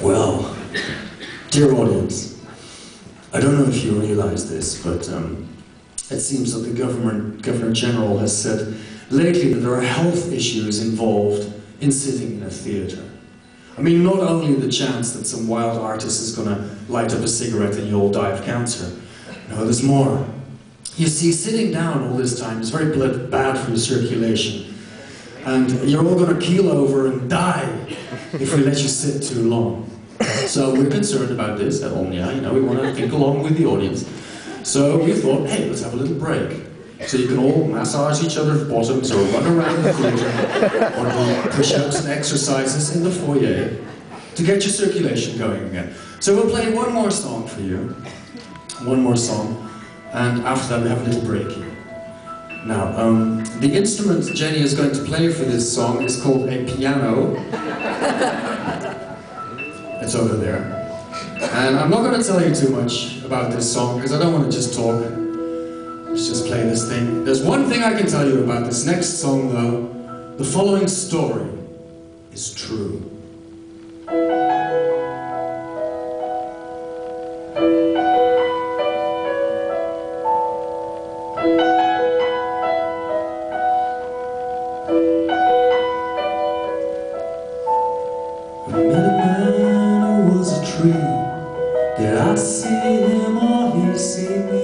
Well, dear audience, I don't know if you realize this, but um, it seems that the government, Governor General has said lately that there are health issues involved in sitting in a theatre. I mean, not only the chance that some wild artist is going to light up a cigarette and you'll die of cancer. No, there's more. You see, sitting down all this time is very bad for your circulation. And you're all going to keel over and die if we let you sit too long. So we're concerned about this at Omnia, you know, we want to think along with the audience. So we thought, hey, let's have a little break. So you can all massage each other's bottoms or run around the theatre or do push-ups and exercises in the foyer to get your circulation going again. So we'll play one more song for you. One more song. And after that we have a little break. Now, um, the instrument Jenny is going to play for this song is called a piano. it's over there. And I'm not going to tell you too much about this song because I don't want to just talk. Let's just play this thing. There's one thing I can tell you about this next song though. The following story is true. Did I see him or he see me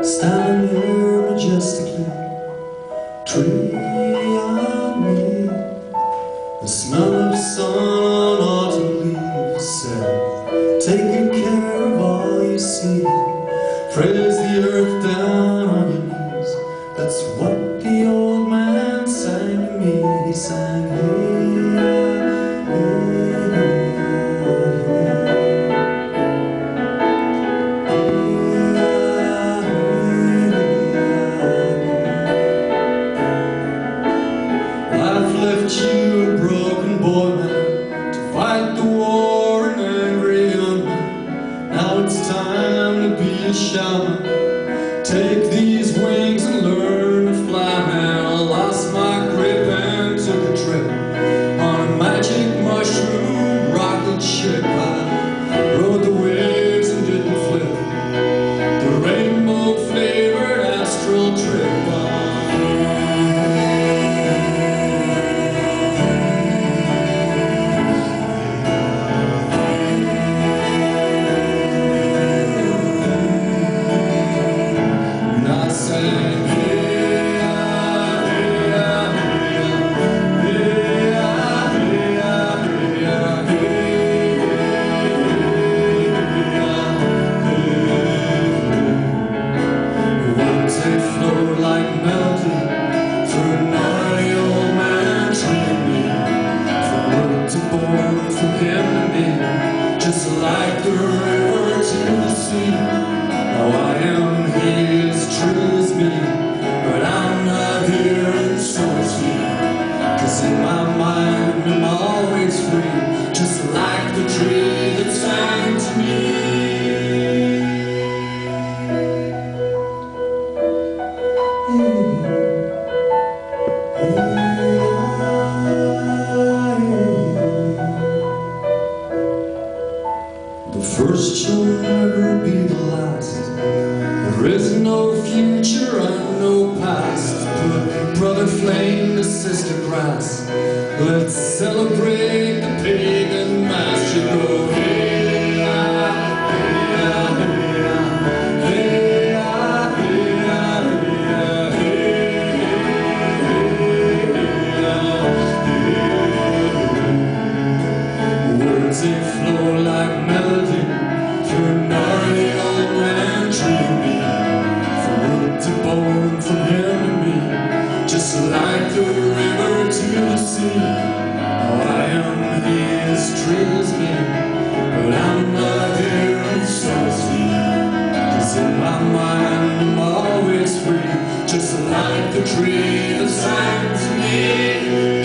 Standing there majestically Tree on me. The smell of sun on autumn leaves said Taking care of all you see. Praise the earth Take these born from him to me, just like the river to the sea. The first shall never be the last. There is no future and no past. Put brother flame to sister grass. Let's celebrate breathe sign to me.